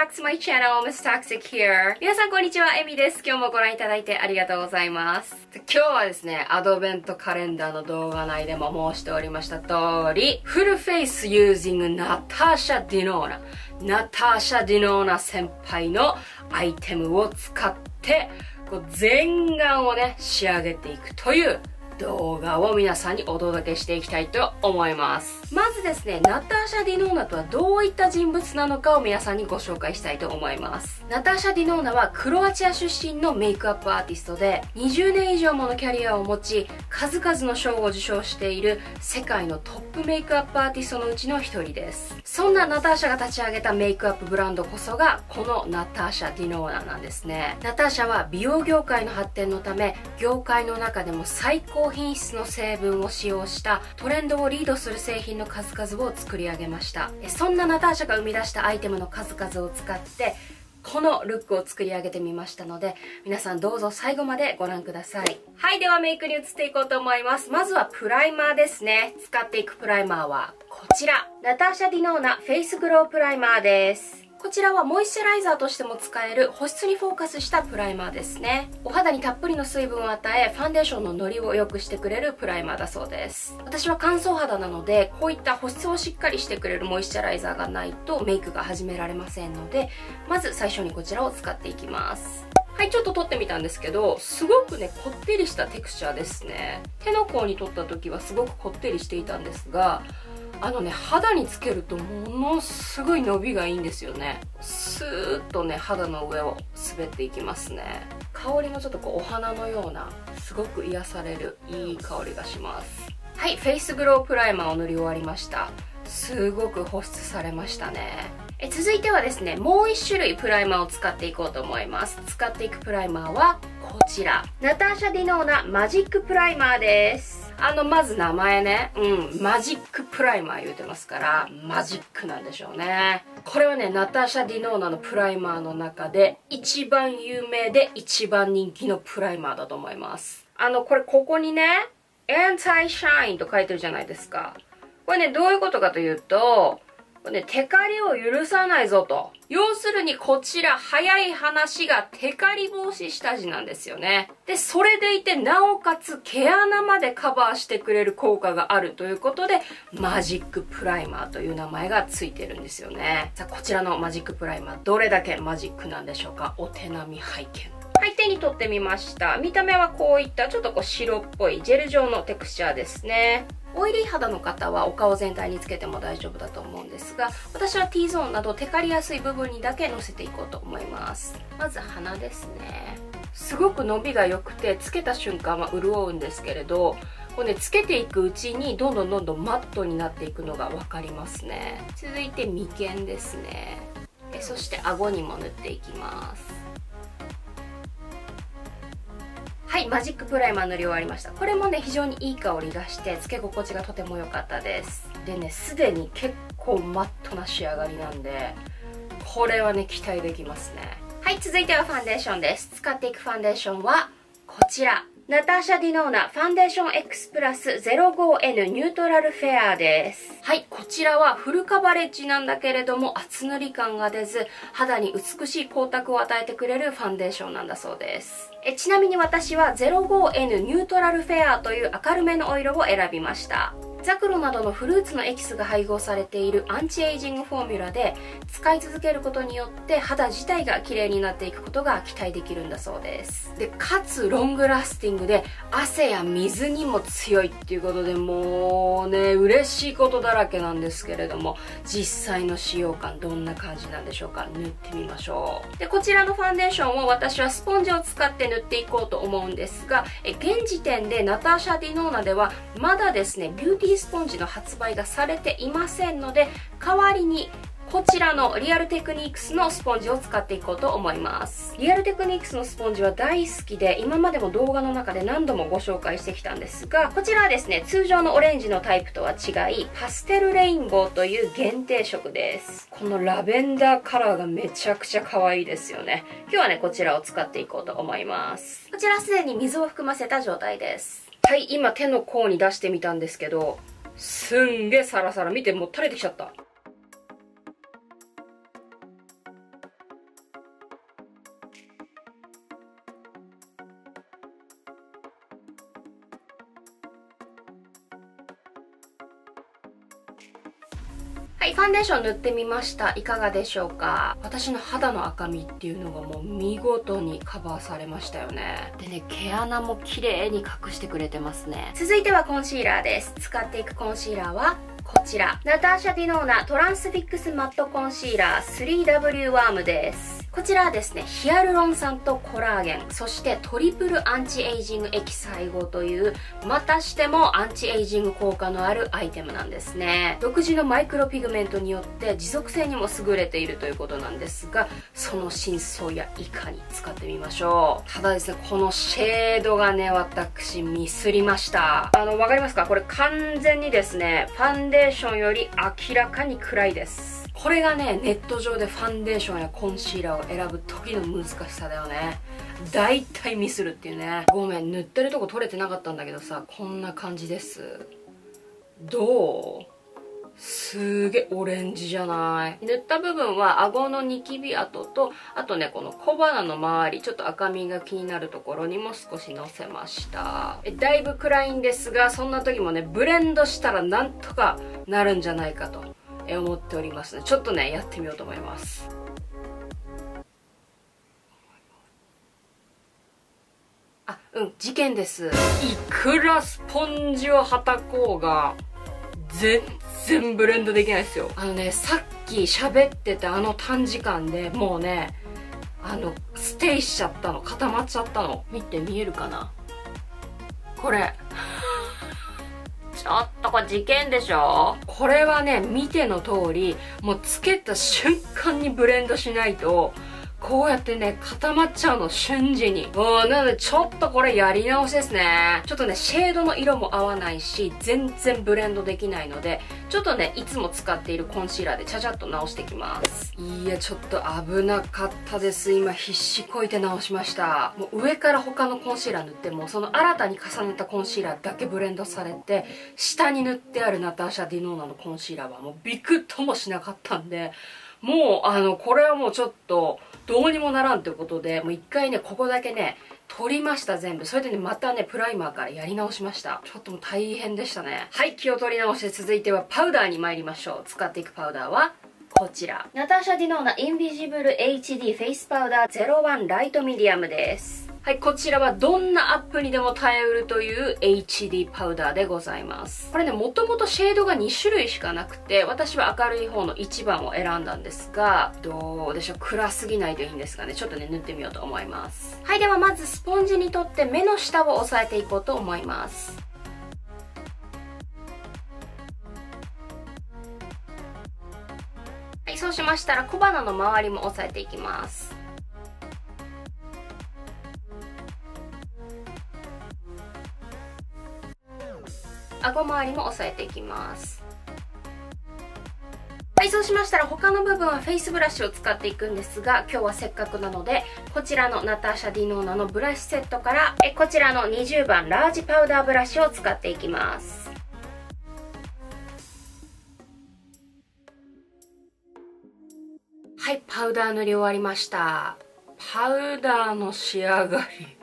back to my channel, Miss Toxic here. 皆さんこんにちは、エミです。今日もご覧いただいてありがとうございます。今日はですね、アドベントカレンダーの動画内でも申しておりました通り、フルフェイス using ナターシャ・ディノーナ。ナターシャ・ディノーナ先輩のアイテムを使って、こう全顔をね、仕上げていくという動画を皆さんにお届けしていきたいと思います。まずですね、ナターシャ・ディノーナとはどういった人物なのかを皆さんにご紹介したいと思います。ナターシャ・ディノーナはクロアチア出身のメイクアップアーティストで、20年以上ものキャリアを持ち、数々の賞を受賞している世界のトップメイクアップアーティストのうちの一人です。そんなナターシャが立ち上げたメイクアップブランドこそが、このナターシャ・ディノーナなんですね。ナターシャは美容業界の発展のため、業界の中でも最高品質の成分を使用したトレンドをリードする製品の数々を作り上げました。そんなナターシャが生み出したアイテムの数々を使ってこのルックを作り上げてみましたので皆さんどうぞ最後までご覧ください。はいではメイクに移っていこうと思います。まずはプライマーですね。使っていくプライマーはこちら。ナターシャ・ディノーナフェイスグロープライマーです。こちらはモイスチャライザーとしても使える保湿にフォーカスしたプライマーですね。お肌にたっぷりの水分を与えファンデーションのノリを良くしてくれるプライマーだそうです。私は乾燥肌なのでこういった保湿をしっかりしてくれるモイスチャライザーがないとメイクが始められませんのでまず最初にこちらを使っていきます。はい、ちょっと撮ってみたんですけど、すごくね、こってりしたテクスチャーですね。手の甲に撮った時はすごくこってりしていたんですが、あのね肌につけるとものすごい伸びがいいんですよね。スーッとね肌の上を滑っていきますね。香りもちょっとこうお花のようなすごく癒されるいい香りがします。はいフェイスグロープライマーを塗り終わりました。すごく保湿されましたねえ続いてはですねもう1種類プライマーを使っていこうと思います使っていくプライマーはこちらナターシャ・ディノーナマジックプライマーですあの、まず名前ね。うん。マジックプライマー言うてますから、マジックなんでしょうね。これはね、ナターシャ・ディノーナのプライマーの中で、一番有名で一番人気のプライマーだと思います。あの、これここにね、anti shine と書いてるじゃないですか。これね、どういうことかというと、これね、テカリを許さないぞと。要するにこちら早い話がテカリ防止下地なんですよね。で、それでいてなおかつ毛穴までカバーしてくれる効果があるということでマジックプライマーという名前がついてるんですよね。さあ、こちらのマジックプライマーどれだけマジックなんでしょうか？お手並み拝見。はい、手に取ってみました。見た目はこういったちょっとこう白っぽいジェル状のテクスチャーですね。オイリー肌の方はお顔全体につけても大丈夫だと思うんですが私は T ゾーンなどテカりやすい部分にだけのせていこうと思います。まず鼻ですね。すごく伸びが良くてつけた瞬間は潤うんですけれどこうねつけていくうちにどんどんどんどんマットになっていくのが分かりますね。続いて眉間ですね。そして顎にも塗っていきます。はいマジックプライマー塗り終わりました。これもね非常にいい香りがしてつけ心地がとても良かったです。でねすでに結構マットな仕上がりなんでこれはね期待できますね。はい続いてはファンデーションです。使っていくファンデーションはこちら。ナターシャ・ディノーナファンデーション X プラス 05N ニュートラルフェアです。はい、こちらはフルカバレッジなんだけれども厚塗り感が出ず肌に美しい光沢を与えてくれるファンデーションなんだそうです。えちなみに私は 05N ニュートラルフェアという明るめのお色を選びました。ザクロなどのフルーツのエキスが配合されているアンチエイジングフォーミュラで使い続けることによって肌自体が綺麗になっていくことが期待できるんだそうです。でかつロングラスティングで汗や水にも強いっていうことでもうね嬉しいことだらけなんですけれども実際の使用感どんな感じなんでしょうか。塗ってみましょう。でこちらのファンデーションを私はスポンジを使って塗っていこうと思うんですがえ現時点でナターシャ・ディノーナではまだですねビューティースポンジの発売がされていませんので代わりにこちらのリアルテクニックスのスポンジを使っていこうと思います。リアルテクニックスのスポンジは大好きで今までも動画の中で何度もご紹介してきたんですがこちらはですね通常のオレンジのタイプとは違いパステルレインボーという限定色です。このラベンダーカラーがめちゃくちゃ可愛いですよね。今日はねこちらを使っていこうと思います。こちらすでに水を含ませた状態です。はい今手の甲に出してみたんですけどすんげえサラサラ見てもう垂れてきちゃった。ンデーション塗ってみました。いかがでしょうか？私の肌の赤みっていうのがもう見事にカバーされましたよね。でね毛穴も綺麗に隠してくれてますね。続いてはコンシーラーです。使っていくコンシーラーはこちら。ナターシャ・ディノーナトランスフィックスマットコンシーラー。3W ワームです。こちらはですね、ヒアルロン酸とコラーゲン、そしてトリプルアンチエイジング液細胞という、またしてもアンチエイジング効果のあるアイテムなんですね。独自のマイクロピグメントによって持続性にも優れているということなんですが、その真相やいかに使ってみましょう。ただですね、このシェードがね、私ミスりました。あの、わかりますか？これ完全にですね、ファンデーションより明らかに暗いです。これがねネット上でファンデーションやコンシーラーを選ぶ時の難しさだよね。大体ミスるっていうね。ごめん塗ってるとこ取れてなかったんだけどさこんな感じです。どう？すげえオレンジじゃない。塗った部分は顎のニキビ跡とあとねこの小鼻の周りちょっと赤みが気になるところにも少しのせました。えだいぶ暗いんですがそんな時もねブレンドしたらなんとかなるんじゃないかと。思っております。ちょっとねやってみようと思います。あうん事件です。いくらスポンジをはたこうが全然ブレンドできないですよ。あのねさっき喋ってたあの短時間でもうねあのステイしちゃったの固まっちゃったの見て見えるかな？これ。ちょっとこれ事件でしょ？これはね、見ての通り、もうつけた瞬間にブレンドしないと、こうやってね、固まっちゃうの、瞬時に。うん、なのでちょっとこれやり直しですね。ちょっとね、シェードの色も合わないし、全然ブレンドできないので、ちょっとね、いつも使っているコンシーラーでちゃちゃっと直していきます。いや、ちょっと危なかったです。今必死こいて直しました。もう上から他のコンシーラー塗っても、その新たに重ねたコンシーラーだけブレンドされて、下に塗ってあるナターシャ・ディノーナのコンシーラーはもうビクともしなかったんで、もう、あの、これはもうちょっと、どうにもならんということで、もう一回ね、ここだけね、取りました全部。それでね、またね、プライマーからやり直しました。ちょっともう大変でしたね。はい、気を取り直して続いてはパウダーに参りましょう。使っていくパウダーは、こちら。ナターシャ・ディノーナインビジブル HD フェイスパウダー01ライトミディアムです。はい、こちらはどんなアップにでも耐えうるという HD パウダーでございます。これね、もともとシェードが2種類しかなくて、私は明るい方の1番を選んだんですが、どうでしょう暗すぎないといいんですがね。ちょっとね、塗ってみようと思います。はい、ではまずスポンジにとって目の下を押さえていこうと思います。そうしましたら小鼻の周りも押さえていきます。顎周りも押さえていきますはい、そうしましたら他の部分はフェイスブラシを使っていくんですが、今日はせっかくなので、こちらのナターシャ・ディノーナのブラシセットから、えこちらの20番ラージパウダーブラシを使っていきます。はい、パウダー塗り終わりました。パウダーの仕上がり。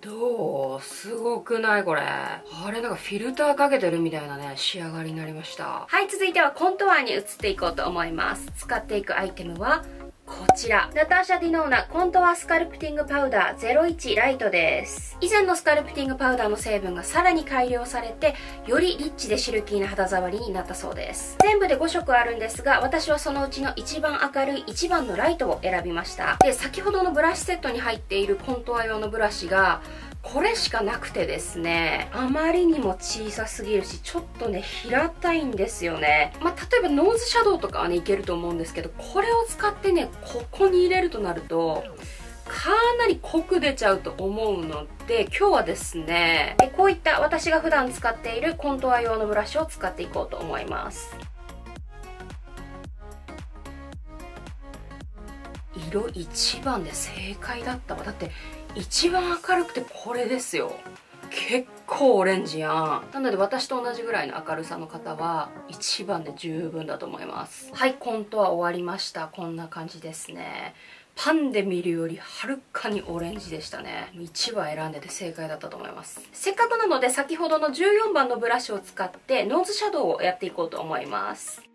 どう？すごくないこれ。あれなんかフィルターかけてるみたいなね、仕上がりになりました。はい、続いてはコントワーに移っていこうと思います。使っていくアイテムは、こちら。ナターシャ・ディノーナコントワースカルプティングパウダー01ライトです。以前のスカルプティングパウダーの成分がさらに改良されて、よりリッチでシルキーな肌触りになったそうです。全部で5色あるんですが、私はそのうちの一番明るい1番のライトを選びました。で、先ほどのブラシセットに入っているコントワ用のブラシが、これしかなくてですねあまりにも小さすぎるしちょっとね平たいんですよね。まあ、例えばノーズシャドウとかはねいけると思うんですけどこれを使ってねここに入れるとなるとかなり濃く出ちゃうと思うので今日はですねこういった私が普段使っているコントア用のブラシを使っていこうと思います。色1番で正解だったわ。だって一番明るくてこれですよ。結構オレンジやん。なので私と同じぐらいの明るさの方は1番で十分だと思います。はいコントは終わりました。こんな感じですね。パンで見るよりはるかにオレンジでしたね。1番選んでて正解だったと思います。せっかくなので先ほどの14番のブラシを使ってノーズシャドウをやっていこうと思います。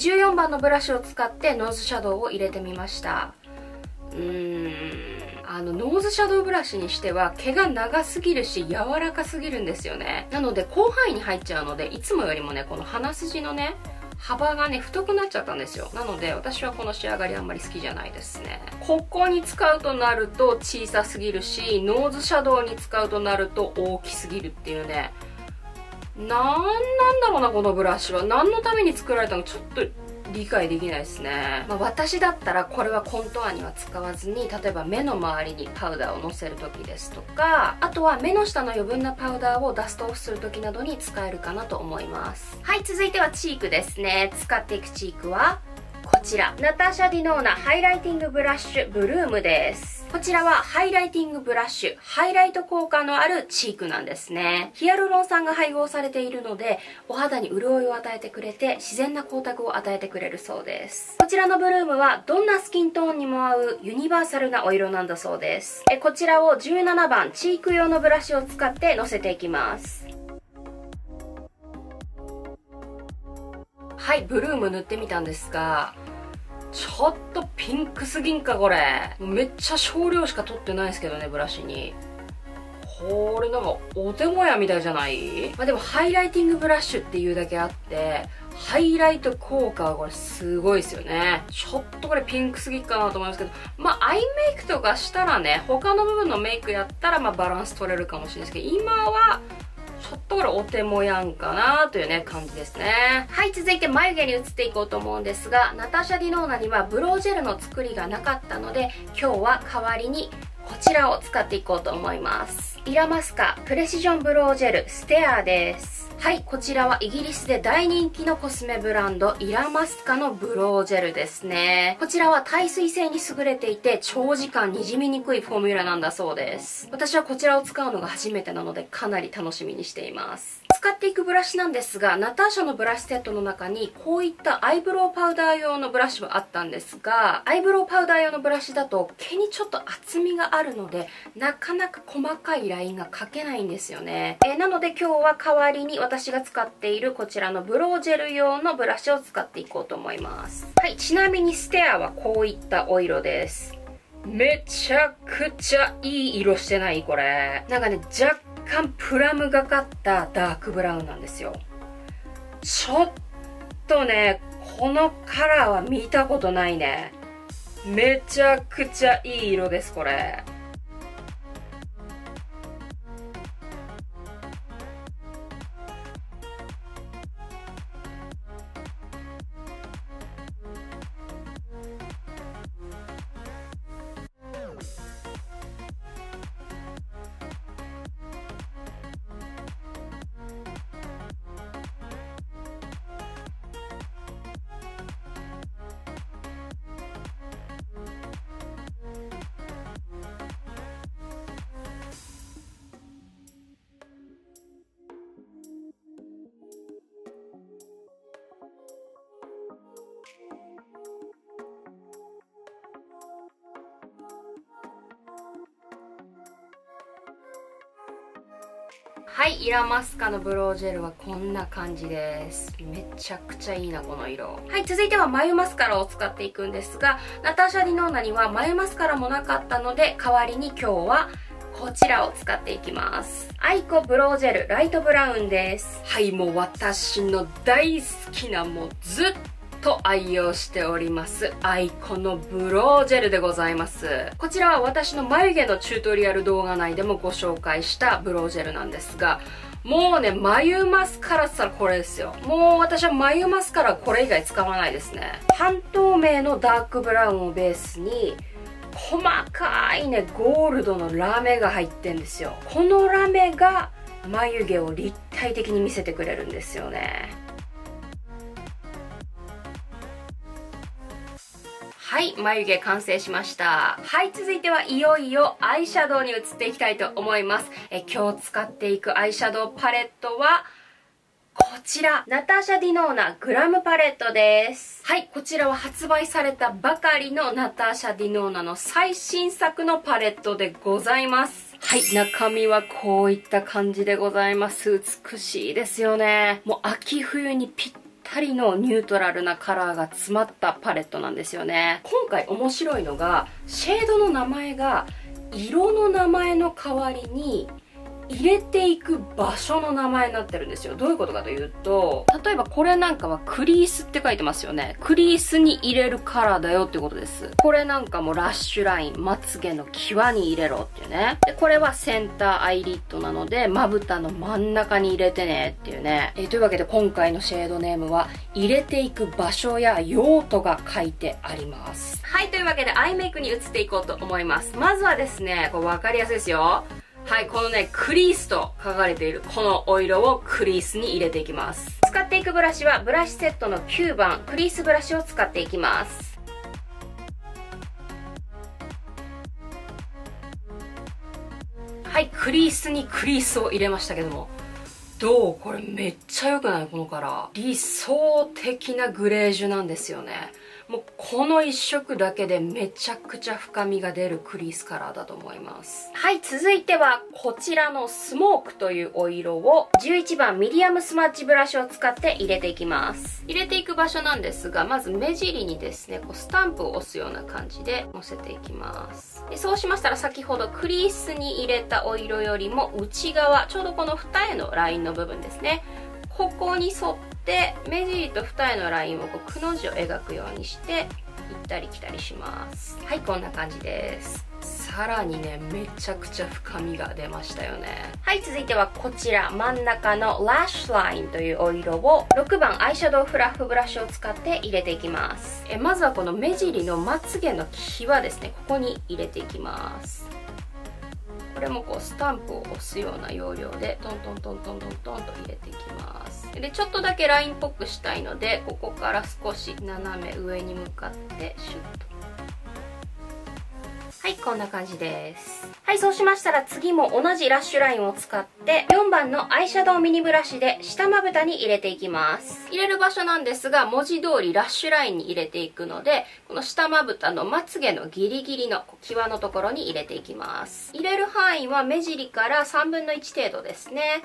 14番のブラシを使ってノーズシャドウを入れてみました。うーん。あのノーズシャドウブラシにしては毛が長すぎるし柔らかすぎるんですよね。なので広範囲に入っちゃうのでいつもよりもねこの鼻筋のね幅がね太くなっちゃったんですよ。なので私はこの仕上がりあんまり好きじゃないですね。ここに使うとなると小さすぎるしノーズシャドウに使うとなると大きすぎるっていうねなんなんだろうなこのブラシは。何のために作られたのちょっと理解できないですね、まあ、私だったらこれはコントアには使わずに例えば目の周りにパウダーをのせる時ですとかあとは目の下の余分なパウダーをダストオフする時などに使えるかなと思います。はい続いてはチークですね。使っていくチークは？ちらナターシャ・ディノーナハイライティングブラッシュブルームです。こちらはハイライティングブラッシュハイライト効果のあるチークなんですね。ヒアルロン酸が配合されているのでお肌に潤いを与えてくれて自然な光沢を与えてくれるそうです。こちらのブルームはどんなスキントーンにも合うユニバーサルなお色なんだそうです。えこちらを17番チーク用のブラシを使ってのせていきます。はいブルーム塗ってみたんですがちょっとピンクすぎんかこれ。めっちゃ少量しか取ってないですけどねブラシに。これなんかお手もやみたいじゃない？まあでもハイライティングブラッシュっていうだけあってハイライト効果はこれすごいですよね。ちょっとこれピンクすぎかなと思いますけどまあアイメイクとかしたらね他の部分のメイクやったらまあバランス取れるかもしれないですけど今はょっとこれお手もやんかなというね感じですね。はい続いて眉毛に移っていこうと思うんですがナタシャ・ディノーナにはブロージェルの作りがなかったので今日は代わりにこちらを使っていこうと思います。イラマスカプレシジョンブロージェルステアです。はいこちらはイギリスで大人気のコスメブランドイラマスカのブロージェルですね。こちらは耐水性に優れていて長時間にじみにくいフォーミュラなんだそうです。私はこちらを使うのが初めてなのでかなり楽しみにしています。使っていくブラシなんですがナターシャのブラシセットの中にこういったアイブロウパウダー用のブラシはあったんですがアイブロウパウダー用のブラシだと毛にちょっと厚みがあるのでなかなか細かいラインが描けないんですよね、えー、なので今日は代わりに私が使っているこちらのブロージェル用のブラシを使っていこうと思います。はいちなみにステアはこういったお色です。めちゃくちゃいい色してない？これ。なんかね若干プラムがかったダークブラウンなんですよ。ちょっとねこのカラーは見たことないね。めちゃくちゃいい色ですこれ。はいイラマスカの brow gel はこんな感じです。めちゃくちゃいいなこの色。はい続いては眉マスカラを使っていくんですがナターシャ・ディノーナには眉マスカラもなかったので代わりに今日はこちらを使っていきます。アイコ Brow Gel Light Brown です。はいもう私の大好きなもうずっと愛用しておりますアイコの brow gel でございますこちらは私の眉毛のチュートリアル動画内でもご紹介したブロージェルなんですがもうね、眉マスカラって言ったらこれですよ。もう私は眉マスカラこれ以外使わないですね。半透明のダークブラウンをベースに、細かいね、ゴールドのラメが入ってんですよ。このラメが眉毛を立体的に見せてくれるんですよね。はい、眉毛完成しました。はい、続いてはいよいよアイシャドウに移っていきたいと思います。え今日使っていくアイシャドウパレットは、こちら、ナターシャ・ディノーナグラムパレットです。はい、こちらは発売されたばかりのナターシャ・ディノーナの最新作のパレットでございます。はい、中身はこういった感じでございます。美しいですよね。もう秋冬にぴったりのニュートラルなカラーが詰まったパレットなんですよね。今回面白いのがシェードの名前が色の名前の代わりに入れていく場所の名前になってるんですよ。どういうことかというと、例えばこれなんかはクリースって書いてますよね。クリースに入れるカラーだよってことです。これなんかもラッシュライン、まつげの際に入れろっていうね。で、これはセンターアイリッドなので、まぶたの真ん中に入れてねっていうね。え、というわけで今回のシェードネームは、入れていく場所や用途が書いてあります。はい、というわけでアイメイクに移っていこうと思います。まずはですね、これ分かりやすいですよ。はい、このね、クリースと書かれているこのお色をクリースに入れていきます。使っていくブラシはブラシセットの9番クリースブラシを使っていきます。はい、クリースにクリースを入れましたけども。どう？これめっちゃ良くない？このカラー。理想的なグレージュなんですよね。もうこの一色だけでめちゃくちゃ深みが出るクリースカラーだと思います。はい続いてはこちらのスモークというお色を11番ミディアムスマッチブラシを使って入れていきます。入れていく場所なんですがまず目尻にですねこうスタンプを押すような感じでのせていきます。でそうしましたら先ほどクリースに入れたお色よりも内側ちょうどこの二重のラインの部分ですね。ここに沿ってで目尻と二重のラインをこうくの字を描くようにして行ったり来たりします。はいこんな感じです。さらにねめちゃくちゃ深みが出ましたよね。はい続いてはこちら。真ん中のラッシュラインというお色を6番アイシャドウフラッフブラシを使って入れていきます。えまずはこの目尻のまつげの際ですね。ここに入れていきます。これもこうスタンプを押すような要領でトントントントントントンと入れていきますでちょっとだけラインっぽくしたいのでここから少し斜め上に向かってシュッと。はいこんな感じです。はいそうしましたら次も同じラッシュラインを使って4番のアイシャドウミニブラシで下まぶたに入れていきます。入れる場所なんですが文字通りラッシュラインに入れていくのでこの下まぶたのまつげのギリギリの際のところに入れていきます。入れる範囲は目尻から3分の1程度ですね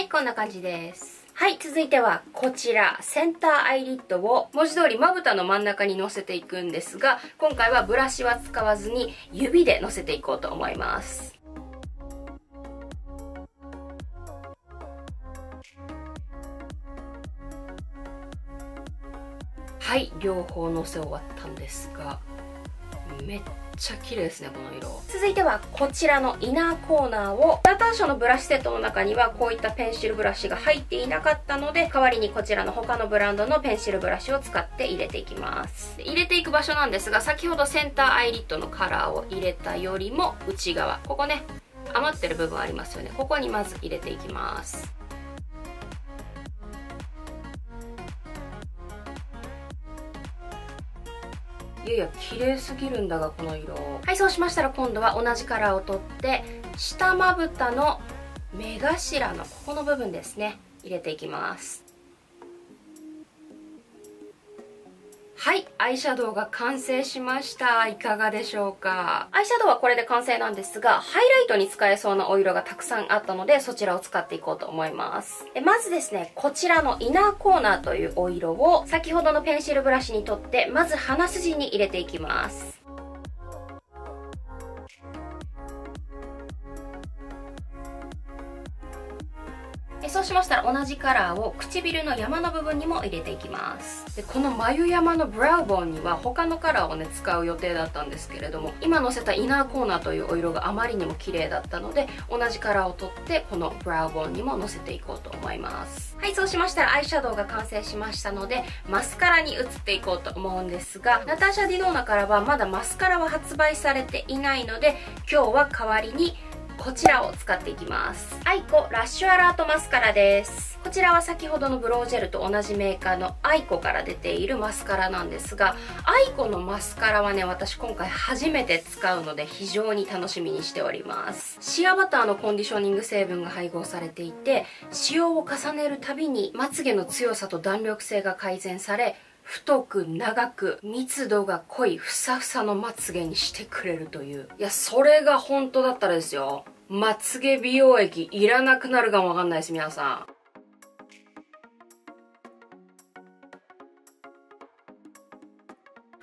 はいこんな感じですはい、続いてはこちら、センターアイリッドを文字通りまぶたの真ん中にのせていくんですが、今回はブラシは使わずに指でのせていこうと思います。はい、両方のせ終わったんですが、めっちゃ綺麗ですねこの色。続いてはこちらのイナーコーナーをナターシャのブラシセットの中にはこういったペンシルブラシが入っていなかったので代わりにこちらの他のブランドのペンシルブラシを使って入れていきます。入れていく場所なんですが先ほどセンターアイリッドのカラーを入れたよりも内側。ここね余ってる部分ありますよね。ここにまず入れていきます。いやいや綺麗すぎるんだがこの色。はいそうしましたら今度は同じカラーを取って下まぶたの目頭のここの部分ですね。入れていきます。はいアイシャドウが完成しました。いかがでしょうか？アイシャドウはこれで完成なんですがハイライトに使えそうなお色がたくさんあったのでそちらを使っていこうと思います。えまずですねこちらのイナーコーナーというお色を先ほどのペンシルブラシにとってまず鼻筋に入れていきます。そうしましたら同じカラーを唇の山の部分にも入れていきます。でこの眉山のブラウボンには他のカラーをね使う予定だったんですけれども今のせたイナーコーナーというお色があまりにも綺麗だったので同じカラーを取ってこのブラウボンにものせていこうと思います。はいそうしましたらアイシャドウが完成しましたのでマスカラに移っていこうと思うんですがナターシャ・ディノーナからはまだマスカラは発売されていないので今日は代わりにこちらを使っていきます。アイコ Lash Alert Mascara です。こちらは先ほどの brow gel と同じメーカーのアイコから出ているマスカラなんですがアイコのマスカラはね私今回初めて使うので非常に楽しみにしております。シアバターのコンディショニング成分が配合されていて使用を重ねるたびにまつげの強さと弾力性が改善され太く長く密度が濃いふさふさのまつげにしてくれるといういやそれが本当だったらですよまつげ美容液いらなくなるかもわかんないです、皆さん。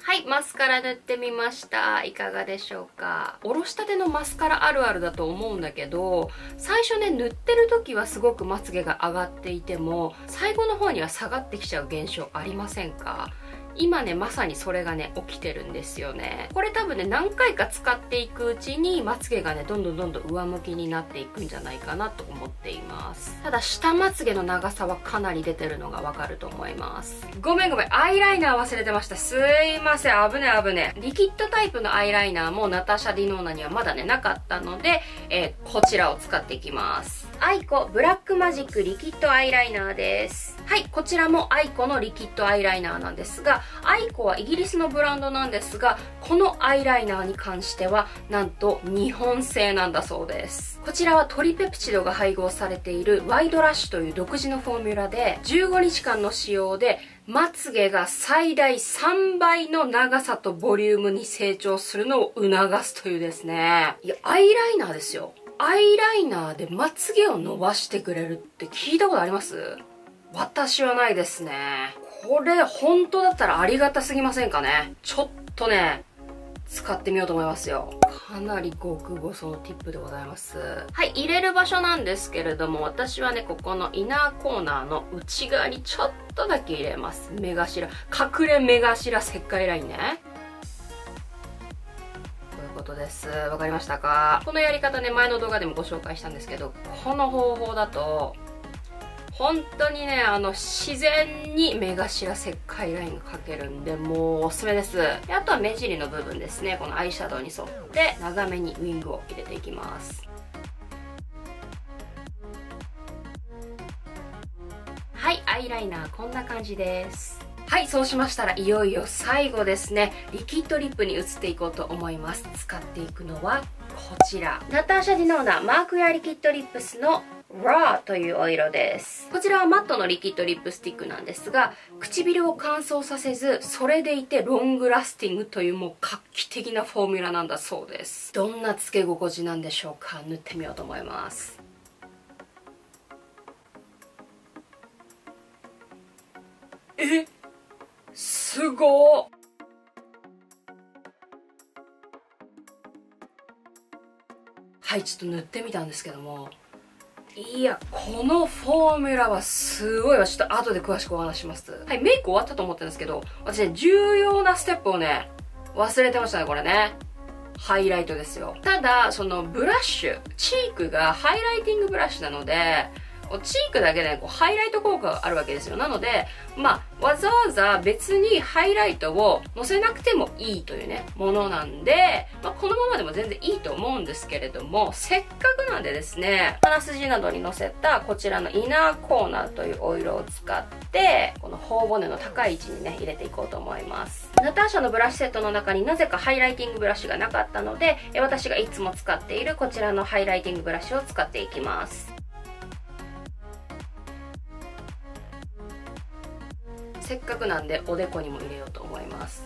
はい、マスカラ塗ってみました。いかがでしょうか？おろしたてのマスカラあるあるだと思うんだけど、最初ね、塗ってる時はすごくまつげが上がっていても、最後の方には下がってきちゃう現象ありませんか？今ねまさにそれがね起きてるんですよね。これ多分ね何回か使っていくうちにまつげがねどんどんどんどん上向きになっていくんじゃないかなと思っています。ただ下まつげの長さはかなり出てるのがわかると思います。ごめんごめんアイライナー忘れてました。すいません。危ね危ねリキッドタイプのアイライナーもナタシャ・ディノーナにはまだねなかったので、えー、こちらを使っていきます。アイコ Black Magic Liquid Eyeliner です。はいこちらもアイコのリキッドアイライナーなんですがアイコはイギリスのブランドなんですがこのアイライナーに関してはなんと日本製なんだそうです。こちらはトリペプチドが配合されている WideLash という独自の formula で15日間の使用でまつげが最大3倍の長さとボリュームに成長するのを促すというですね。いやアイライナーですよ。アイライナーでまつげを伸ばしてくれるって聞いたことあります？私はないですね。これ本当だったらありがたすぎませんかね？ちょっとね、使ってみようと思いますよ。かなり極細のティップでございます。はい、入れる場所なんですけれども、私はね、ここのイナーコーナーの内側にちょっとだけ入れます。目頭。隠れ目頭石灰ラインね。ことです。わかりましたか？このやり方ね、前の動画でもご紹介したんですけど、この方法だと、本当にねあの自然に目頭石灰ラインが描けるんでもうおすすめです。あとは目尻の部分ですね。このアイシャドウに沿って長めにウィングを入れていきます。はいアイライナーこんな感じです。はい、そうしましたらいよいよ最後ですね。リキッドリップに移っていこうと思います。使っていくのはこちら。ナターシャ・ディノーナ Mark Your Liquid Lips の Raw というお色ですこちらはマットのリキッドリップスティックなんですが唇を乾燥させずそれでいて long lasting というもう画期的な formula なんだそうですどんなつけ心地なんでしょうか？塗ってみようと思いますえ？すごはいちょっと塗ってみたんですけどもいや、このフォーミュラはすごいわ。ちょっと後で詳しくお話します。はい、メイク終わったと思ったんですけど、私ね、重要なステップをね、忘れてましたね、これね。ハイライトですよ。ただ、そのブラッシュ、チークがハイライティングブラシなので、チークだけでこうハイライト効果があるわけですよ。なので、まあ、わざわざ別にハイライトを乗せなくてもいいというね、ものなんで、まあ、このままでも全然いいと思うんですけれども、せっかくなんでですね、鼻筋などに乗せたこちらのイナーコーナーというオイルを使って、この頬骨の高い位置にね、入れていこうと思います。ナターシャのブラシセットの中になぜかハイライティングブラシがなかったので、私がいつも使っているこちらのハイライティングブラシを使っていきます。せっかくなんでおでこにも入れようと思います。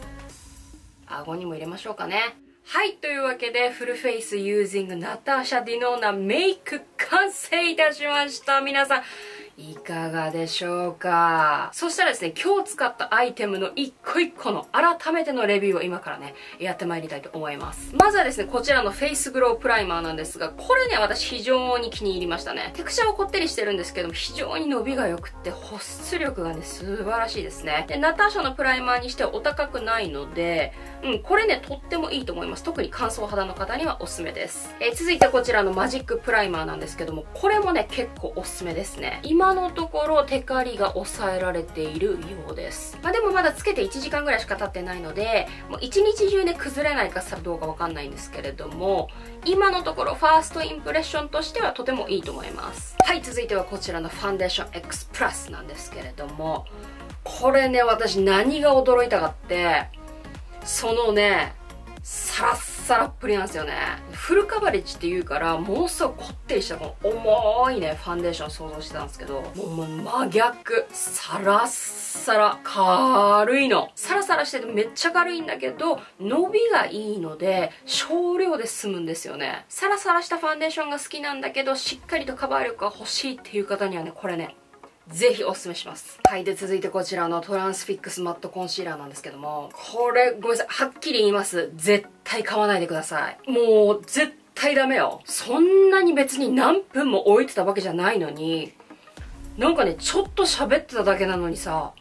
顎にも入れましょうかね。はいというわけでフルフェイスユージングナターシャ・ディノーナメイク完成いたしました。皆さんいかがでしょうか？そしたらですね、今日使ったアイテムの一個一個の改めてのレビューを今からね、やってまいりたいと思います。まずはですね、こちらの Face Glow Primer なんですが、これね、私非常に気に入りましたね。テクチャーはこってりしてるんですけども、非常に伸びが良くって保湿力がね、素晴らしいですね。で、ナターシャのプライマーにしてはお高くないので、うん、これね、とってもいいと思います。特に乾燥肌の方にはおすすめです。えー、続いてこちらの Magic Primer なんですけども、これもね、結構おすすめですね。今のところテカリが抑えられているようです。まあ、でもまだつけて1時間ぐらいしか経ってないので、もう一日中ね、崩れないかさどうかわかんないんですけれども、今のところファーストインプレッションとしてはとてもいいと思います。はい、続いてはこちらのファンデーション X プラスなんですけれども、これね、私何が驚いたかって、そのね、サラッサラっぷりなんですよね。フルカバレッジって言うからものすごくこってりしたこの重いねファンデーション想像してたんですけどもう真逆。サラッサラ軽いの。サラサラしててめっちゃ軽いんだけど伸びがいいので少量で済むんですよね。サラサラしたファンデーションが好きなんだけどしっかりとカバー力が欲しいっていう方にはねこれねぜひおすすめします。はい。で、続いてこちらのトランスフィックスマットコンシーラーなんですけども、これ、ごめんなさい。はっきり言います。絶対買わないでください。もう、絶対ダメよ。そんなに別に何分も置いてたわけじゃないのに、なんかね、ちょっと喋ってただけなのにさ、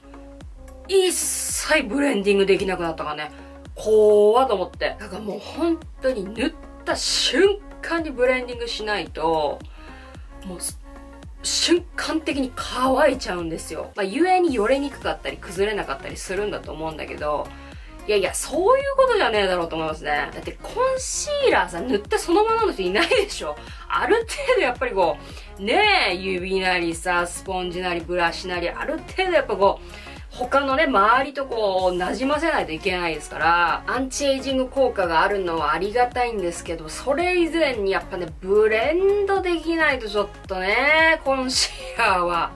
一切ブレンディングできなくなったからね、怖と思って。だからもう本当に塗った瞬間にブレンディングしないと、もう瞬間的に乾いちゃうんですよ。まあ、ゆえによれにくかったり崩れなかったりするんだと思うんだけど、いやいや、そういうことじゃねえだろうと思いますね。だってコンシーラーさ、塗ってそのままの人いないでしょ。ある程度やっぱりこう、ねえ、指なりさ、スポンジなりブラシなり、ある程度やっぱこう、他のね、周りとこう、馴染ませないといけないですから、アンチエイジング効果があるのはありがたいんですけど、それ以前にやっぱね、ブレンドできないとちょっとね、コンシーラーは、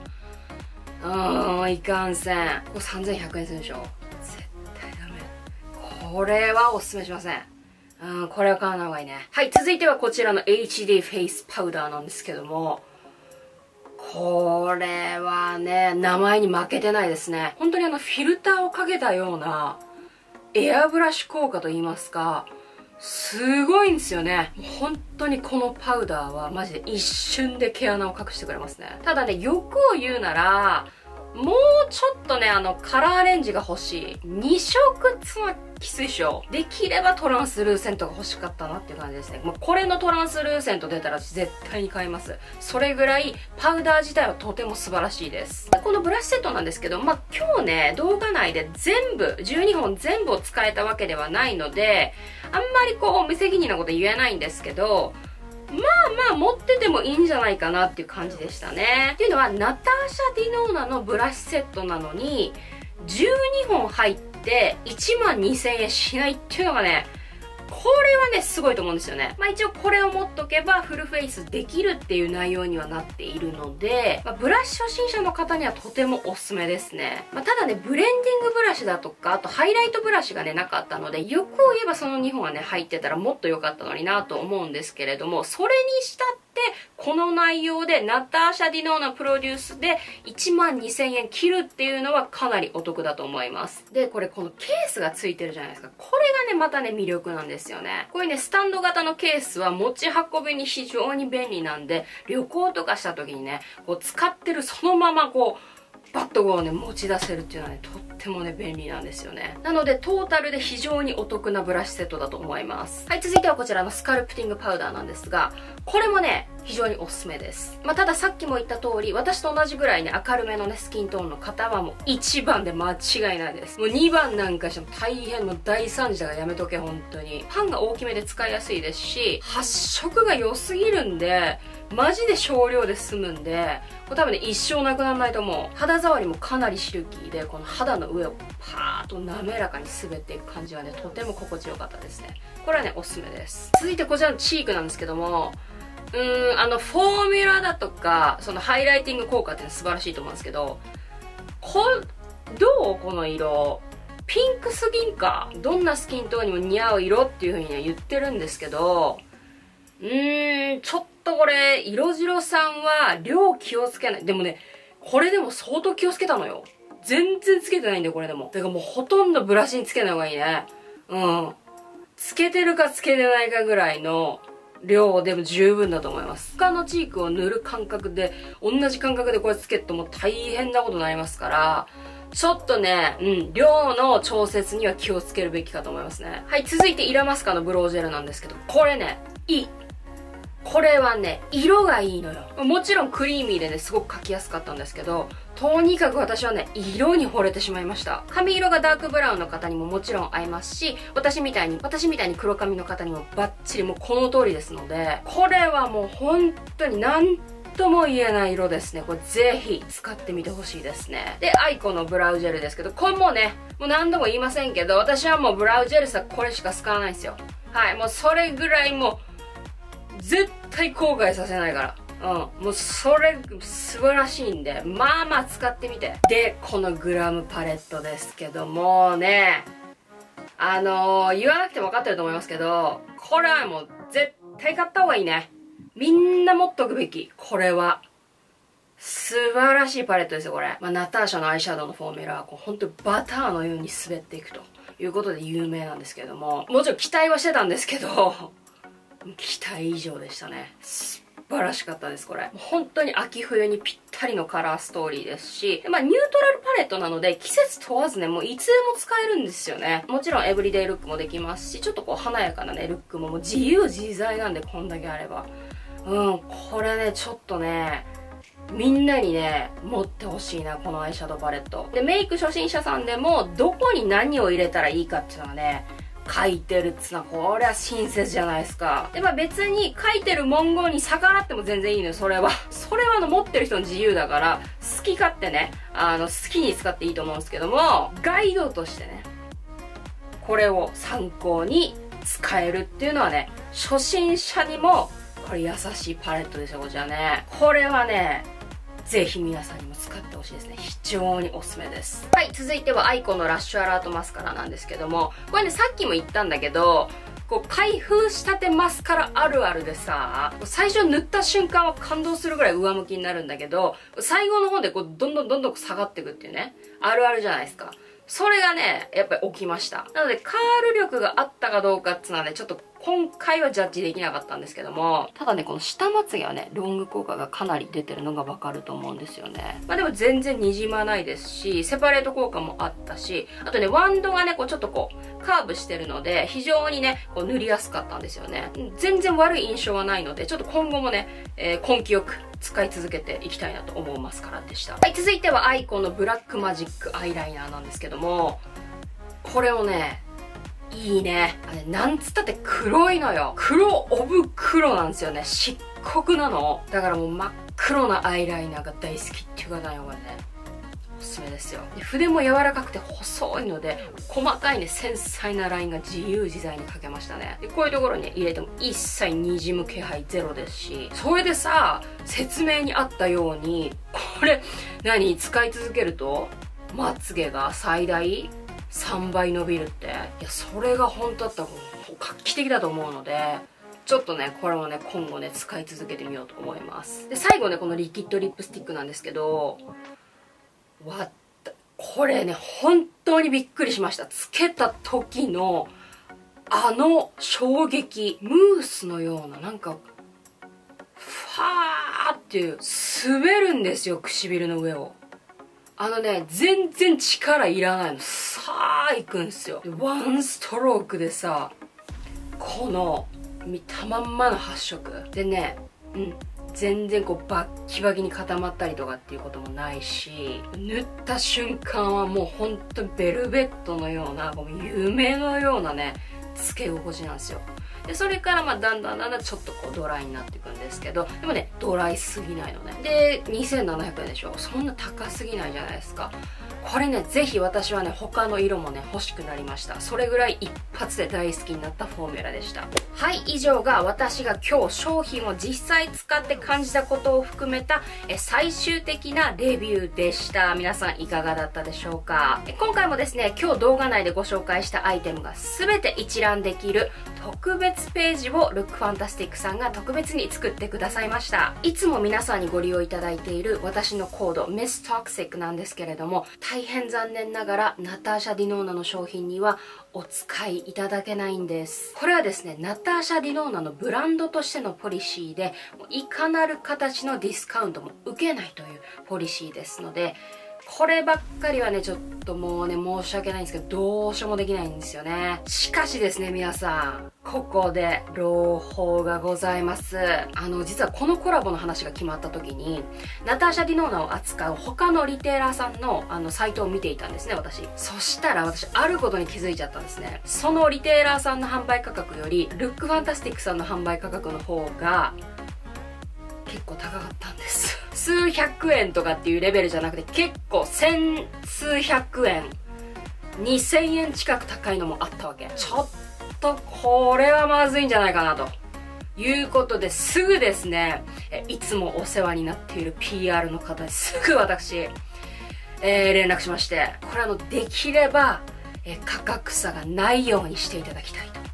うーん、いかんせん。これ3100円するでしょ絶対ダメ。これはおすすめしません。うん、これは買わない方がいいね。はい、続いてはこちらの HD フェイスパウダーなんですけども、これはね、名前に負けてないですね。本当にあのフィルターをかけたようなエアブラシ効果と言いますか、すごいんですよね。本当にこのパウダーはマジで一瞬で毛穴を隠してくれますね。ただね、欲を言うなら、もうちょっとね、あの、カラーレンジが欲しい。2色つはきついっしょ。できればトランスルーセントが欲しかったなっていう感じですね。もうこれのトランスルーセント出たら絶対に買います。それぐらいパウダー自体はとても素晴らしいです。このブラシセットなんですけど、まあ、今日ね、動画内で全部、12本全部を使えたわけではないので、あんまりこう、無責任なこと言えないんですけど、まあまあ持っててもいいんじゃないかなっていう感じでしたね。っていうのは、ナターシャ・ディノーナのブラシセットなのに、12本入って1万2000円しないっていうのがね、これはね、すごいと思うんですよね。まあ一応これを持っとけばフルフェイスできるっていう内容にはなっているので、まあ、ブラシ初心者の方にはとてもおすすめですね。まあ、ただね、ブレンディングブラシだとか、あとハイライトブラシがね、なかったので、欲を言えばその2本はね、入ってたらもっと良かったのになと思うんですけれども、それにしたって、この内容でナターシャ・ディノーナプロデュースで1万2000円切るっていうのはかなりお得だと思います。で、これこのケースが付いてるじゃないですか。これがね、またね、魅力なんですよね。こういうね、スタンド型のケースは持ち運びに非常に便利なんで、旅行とかした時にね、こう使ってるそのままこう、バットをね、持ち出せるっていうのはね、とってもね、便利なんですよね。なので、トータルで非常にお得なブラシセットだと思います。はい、続いてはこちらのスカルプティングパウダーなんですが、これもね、非常におすすめです。まあ、たださっきも言った通り、私と同じぐらいね、明るめのね、スキントーンの方はもう1番で間違いないです。もう2番なんかしても大変、もう大惨事だからやめとけ、本当に。パンが大きめで使いやすいですし、発色が良すぎるんで、マジで少量で済むんで、これ多分ね、一生なくならないと思う。肌触りもかなりシルキーで、この肌の上をパーッと滑らかに滑っていく感じはね、とても心地よかったですね。これはね、おすすめです。続いてこちらのチークなんですけども、うーん、あの、フォーミュラだとか、そのハイライティング効果っていうのは素晴らしいと思うんですけど、こ、どうこの色。ピンクすぎんかどんなスキントーンにも似合う色っていう風にね、言ってるんですけど、うーん、ちょっとこれ、色白さんは量気をつけない。でもね、これでも相当気をつけたのよ。全然つけてないんだよ、これでも。てかもうほとんどブラシにつけない方がいいね。うん。つけてるかつけてないかぐらいの量でも十分だと思います。他のチークを塗る感覚で、同じ感覚でこれつけるともう大変なことになりますから、ちょっとね、うん、量の調節には気をつけるべきかと思いますね。はい、続いてイラマスカのブロージェルなんですけど、これね、いい。これはね、色がいいのよ。もちろんクリーミーでね、すごく描きやすかったんですけど、とにかく私はね、色に惚れてしまいました。髪色がダークブラウンの方にももちろん合いますし、私みたいに、私みたいに黒髪の方にもバッチリもうこの通りですので、これはもう本当になんとも言えない色ですね。これぜひ使ってみてほしいですね。で、アイコの brow gel ですけど、これもね、もう何度も言いませんけど、私はもう brow gel さこれしか使わないんですよ。はいもうそれぐらいもう絶対後悔させないから。うん。もうそれ素晴らしいんでまあまあ使ってみて。でこの Glam Palette ですけどもね。あのー、言わなくても分かってると思いますけどこれはもう絶対買った方がいいね。みんな持っとくべき。これは。素晴らしいパレットですよ、これ。まあ、ナターシャのアイシャドウのフォーミュラは、こう、本当にバターのように滑っていくということで有名なんですけども、もちろん期待はしてたんですけど、期待以上でしたね。素晴らしかったです、これ。本当に秋冬にぴったりのカラーストーリーですし、まあ、ニュートラルパレットなので、季節問わずね、もういつでも使えるんですよね。もちろんエブリデイルックもできますし、ちょっとこう華やかなね、ルックももう自由自在なんで、こんだけあれば。うん、これね、ちょっとね、みんなにね、持ってほしいな、このアイシャドウパレット。で、メイク初心者さんでも、どこに何を入れたらいいかっていうのはね、書いてるっつうのは、これは親切じゃないですか。で、まあ別に書いてる文言に逆らっても全然いいのよ、それは。それはあの持ってる人の自由だから、好き勝手ね、あの、好きに使っていいと思うんですけども、ガイドとしてね、これを参考に使えるっていうのはね、初心者にも、これ優しいパレットですよ、こちらね。これはね、ぜひ皆さんにも使ってほしいですね。非常におすすめです。はい、続いてはアイコンのラッシュアラートマスカラなんですけども、これね、さっきも言ったんだけど、こう開封したてマスカラあるあるでさ最初塗った瞬間は感動するぐらい上向きになるんだけど最後の方でこうどんどんどんどん下がっていくっていうねあるあるじゃないですかそれがねやっぱり起きましたなのでカール力があったかどうかっていうのはねちょっと今回はジャッジできなかったんですけども、ただね、この下まつげはね、ロング効果がかなり出てるのがわかると思うんですよね。まあでも全然滲まないですし、セパレート効果もあったし、あとね、 wand がね、こうちょっとこう、カーブしてるので、非常にね、こう塗りやすかったんですよね。全然悪い印象はないので、ちょっと今後もね、えー、根気よく使い続けていきたいなと思うマスカラでした。はい、続いてはアイコンのブラックマジックアイライナーなんですけども、これをね、いいね。あれ、なんつったって黒いのよ。黒オブ黒なんですよね。漆黒なの。だからもう真っ黒なアイライナーが大好きっていう方にはね、すすめですよ。で筆も柔らかくて細いので、細かいね、繊細なラインが自由自在に描けましたね。で、こういうところに入れても一切滲む気配ゼロですし、それでさ、説明にあったように、これ、何使い続けると、まつげが最大3倍伸びるっていやそれが本当だったら画期的だと思うのでちょっとねこれもね今後ね使い続けてみようと思いますで最後ねこのリキッドリップスティックなんですけどわこれね本当にびっくりしましたつけた時のあの衝撃ムースのようななんかファーっていう滑るんですよ唇の上をあのね、全然力いらないの。さあ行くんですよ。ワンストロークでさ、この、見たまんまの発色。でね、うん。全然こうバッキバキに固まったりとかっていうこともないし塗った瞬間はもうほんとベルベットのようなこう夢のようなねつけ心地なんですよ。でそれからまあだんだんだんだんちょっとこうドライになっていくんですけどでもねドライすぎないのね。で2700円でしょ。そんな高すぎないじゃないですか。これねぜひ私はね他の色もね欲しくなりました。それぐらい一発で大好きになったフォーミュラでした。はい以上が私が今日商品を実際使って感じたことを含めたえ最終的なレビューでした。皆さんいかがだったでしょうか。今回もですね今日動画内でご紹介したアイテムが全て一覧できる特別ページをルックファンタスティックさんが特別に作ってくださいました。いつも皆さんにご利用いただいている私のコード Miss Toxic なんですけれども大変残念ながらナターシャ・ディノーナの商品にはお使いいただけないんです。これはですねナターシャ・ディノーナのブランドとしてのポリシーでいかなる形のディスカウントも受けないというポリシーですのでこればっかりはね、ちょっともうね、申し訳ないんですけど、どうしようもできないんですよね。しかしですね、皆さん、ここで朗報がございます。あの、実はこのコラボの話が決まった時に、ナターシャ・ディノーナを扱う他のリテーラーさんのあのサイトを見ていたんですね、私。そしたら私、あることに気づいちゃったんですね。そのリテーラーさんの販売価格より、ルックファンタスティックさんの販売価格の方が、結構高かったんです。数百円とかっていうレベルじゃなくて結構千数百円。2000円近く高いのもあったわけ。ちょっとこれはまずいんじゃないかなと。いうことですぐですね、いつもお世話になっている PR の方にすぐ私、えー、連絡しまして、これあの、できれば、え価格差がないようにしていただきたいと。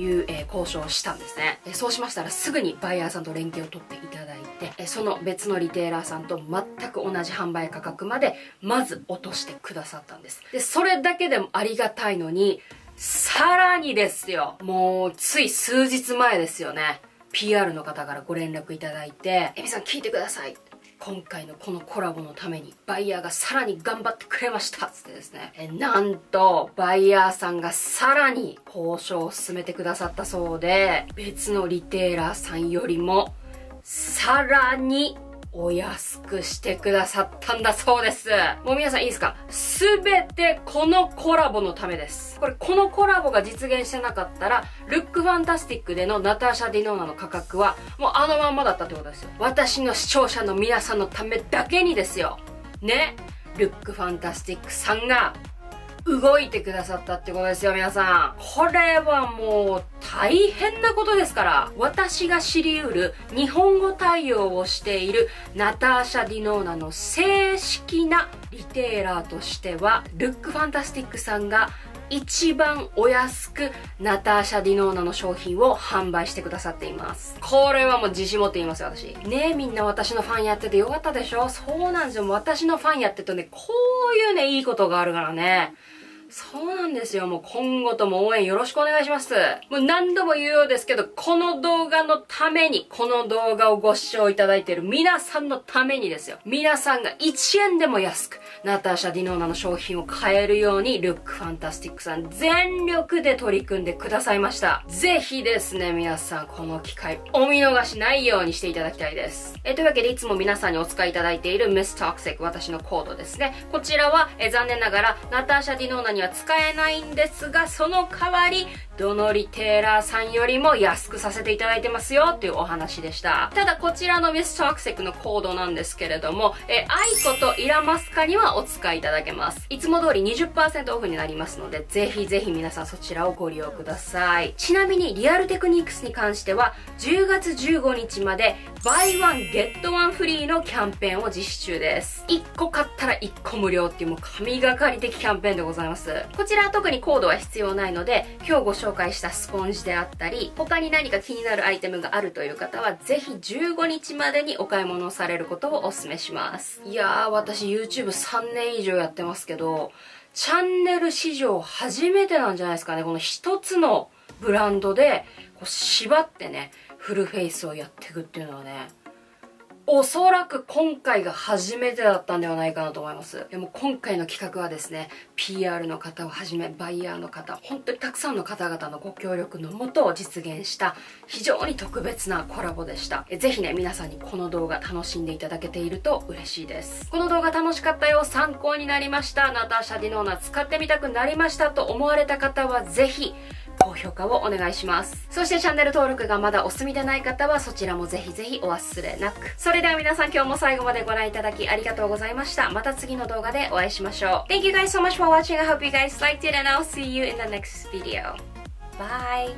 いう、え交渉をしたんですね。えそうしましたらすぐにバイヤーさんと連携を取っていただいて、えその別のリテーラーさんと全く同じ販売価格までまず落としてくださったんです。で、それだけでもありがたいのに、さらにですよ。もう、つい数日前ですよね。PR の方からご連絡いただいて、エミさん聞いてください。今回のこのコラボのためにバイヤーがさらに頑張ってくれましたつってですね。え、なんと、バイヤーさんがさらに交渉を進めてくださったそうで、別のリテーラーさんよりも、さらにお安くしてくださったんだそうです。もう皆さんいいですか？すべてこのコラボのためです。これ、このコラボが実現してなかったら、ルックファンタスティックでのナターシャ・ディノーナの価格は、もうあのまんまだったってことですよ。私の視聴者の皆さんのためだけにですよ。ね？ルックファンタスティックさんが動いてくださったってことですよ、皆さん。これはもう大変なことですから、私が知り得る日本語対応をしているナターシャ・ディノーナの正式なリテーラーとしては、ルックファンタスティックさんが一番お安くナターシャ・ディノーナの商品を販売してくださっています。これはもう自信持って言いますよ、私。ねえ、みんな私のファンやっててよかったでしょ？そうなんですよ。私のファンやってるとね、こういうね、いいことがあるからね。そうなんですよ。もう今後とも応援よろしくお願いします。もう何度も言うようですけど、この動画のために、この動画をご視聴いただいている皆さんのためにですよ。皆さんが1円でも安く、ナターシャ・ディノーナの商品を買えるように、ルックファンタスティックさん全力で取り組んでくださいました。ぜひですね、皆さん、この機会、お見逃しないようにしていただきたいです。えというわけで、いつも皆さんにお使いいただいている Miss Toxic 私のコードですね。こちらは、え残念ながら、ナターシャ・ディノーナには使えないんですが、その代わり、どの retailer さんよりも安くさせていただいてますよっていうお話でした。ただこちらの Miss Toxic のコードなんですけれども、え、アイコとイラマスカにはお使いいただけます。いつも通り20%オフになりますので、ぜひぜひ皆さんそちらをご利用ください。ちなみにリアルテクニックスに関しては、10月15日まで、バイワンゲットワンフリーのキャンペーンを実施中です。1個買ったら1個無料っていうもう神がかり的キャンペーンでございます。こちらは特にコードは必要ないので、今日ご紹介したスポンジであったり、他に何か気になるアイテムがあるという方は、ぜひ15日までにお買い物をされることをお勧めします。いやー、私 YouTube3 年以上やってますけど、チャンネル史上初めてなんじゃないですかね。この一つのブランドで、こう縛ってね、フルフェイスをやっていくっていうのはね、おそらく今回が初めてだったんではないかなと思います。でも今回の企画はですね、PR の方をはじめ、バイヤーの方、本当にたくさんの方々のご協力のもと実現した非常に特別なコラボでした。ぜひね、皆さんにこの動画楽しんでいただけていると嬉しいです。この動画楽しかったよ、参考になりました、ナターシャ・ディノーナ使ってみたくなりましたと思われた方はぜひ、高評価をお願いします。そしてチャンネル登録がまだお済みでない方はそちらもぜひぜひお忘れなく。それでは皆さん今日も最後までご覧いただきありがとうございました。また次の動画でお会いしましょう。Thank you guys so much for watching. I hope you guys liked it and I'll see you in the next video. Bye!